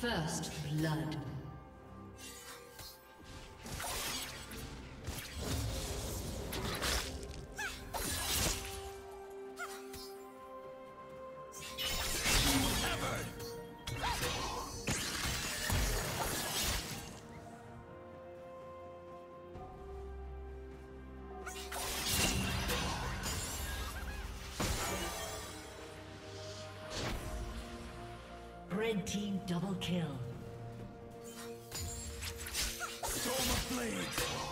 First blood. Double kill. Storm of Blades!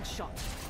Headshot.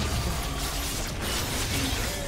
Red Team's